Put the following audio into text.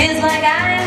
Feels like I